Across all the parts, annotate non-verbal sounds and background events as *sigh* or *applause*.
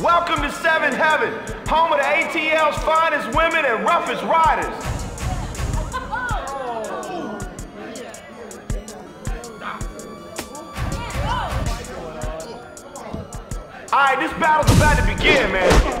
Welcome to Seventh Heaven, home of the ATL's finest women and roughest riders. Alright, this battle's about to begin, man.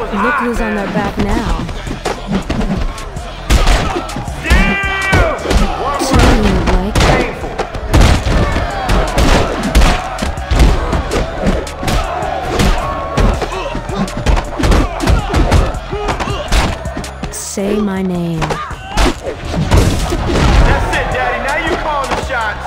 Was Look hot, who's on their back name. That's it, Daddy. Now you the shots.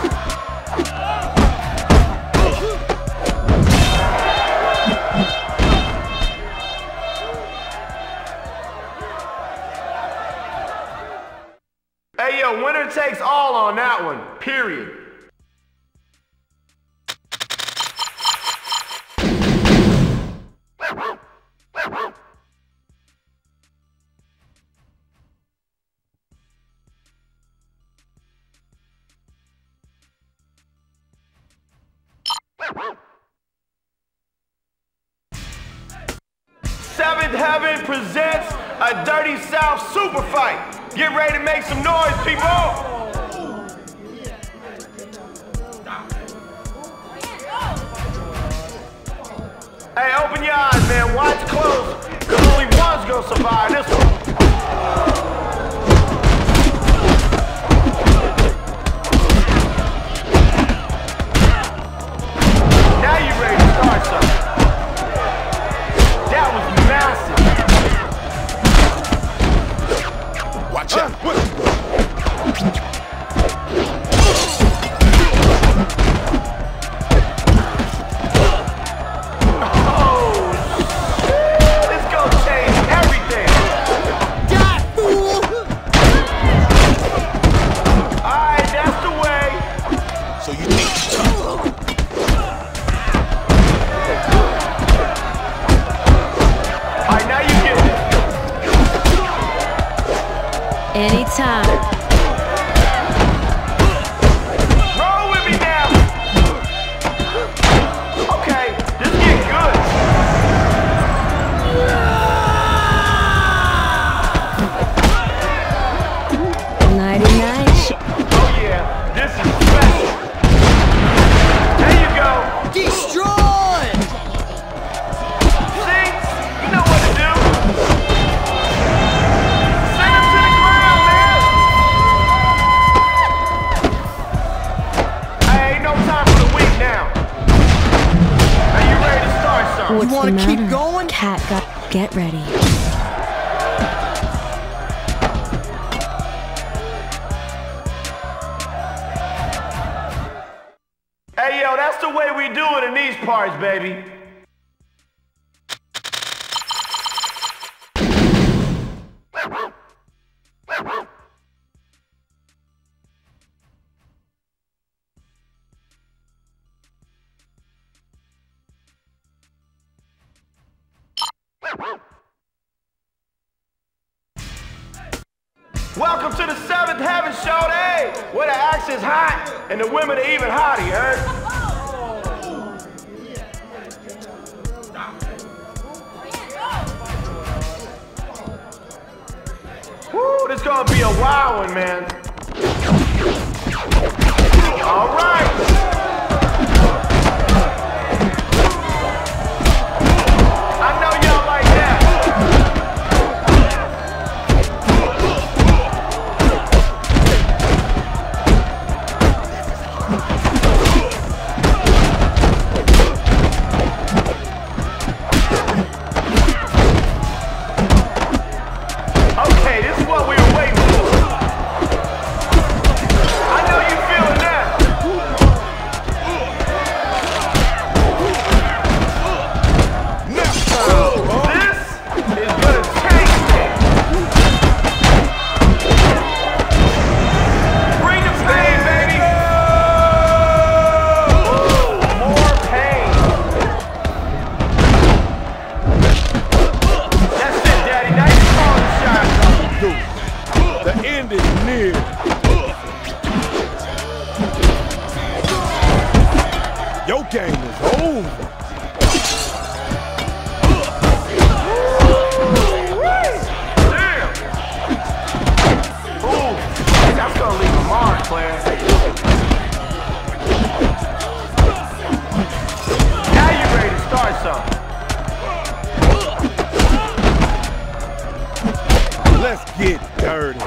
Hey, yo, winner takes all on that one. Period. Seventh Heaven presents a Dirty South super fight. Get ready to make some noise, people. Hey, open your eyes, man. Watch close, cause only one's gonna survive this one. Anytime. Start something? What's the wanna keep going? Cat got. Get ready. Hey, yo, that's the way we do it in these parts, baby. Welcome to the Seventh Heaven Show, hey, where the action's hot and the women are even hotter, you heard? Woo, this gonna be a wild one, man. All right. player. Now you're ready to start something. Let's get dirty.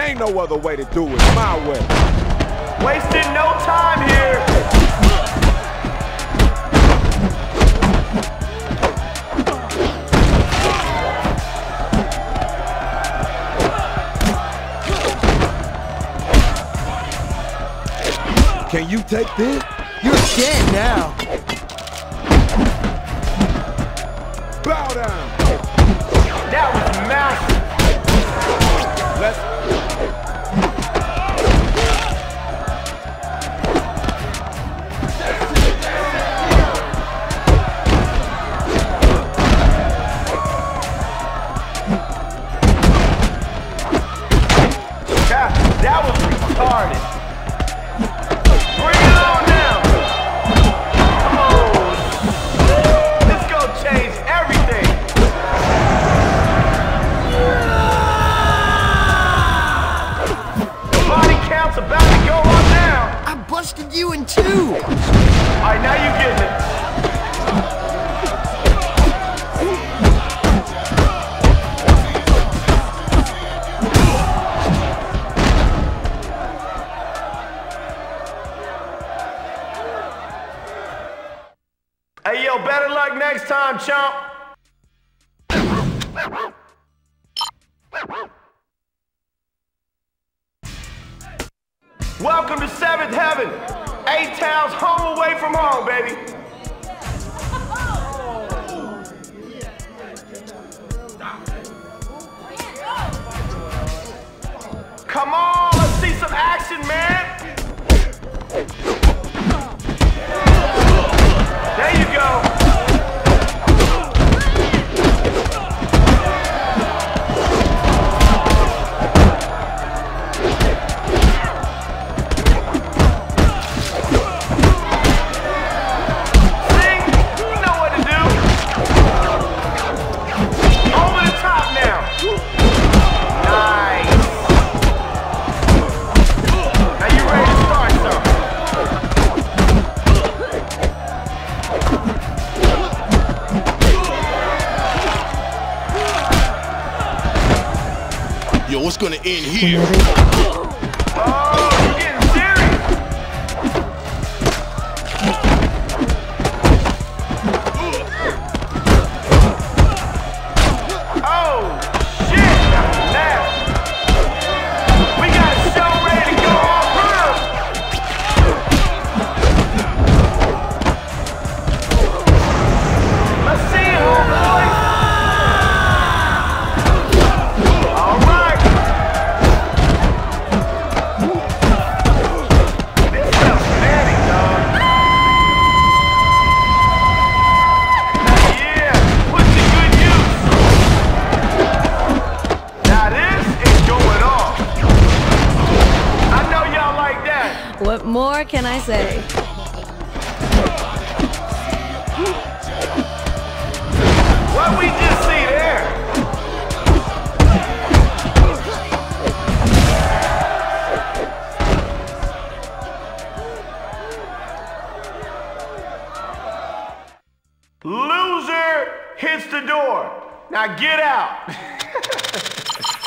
Ain't no other way to do it my way. Wasting no time here. Can you take this? You're dead now. Bow down. That was massive. Let's time, chump. Welcome to Seventh Heaven. A-Town's home away from home, baby. Come on, let's see some action, man. There you go. End here? What more can I say? What we just see there? Loser hits the door. Now get out. *laughs*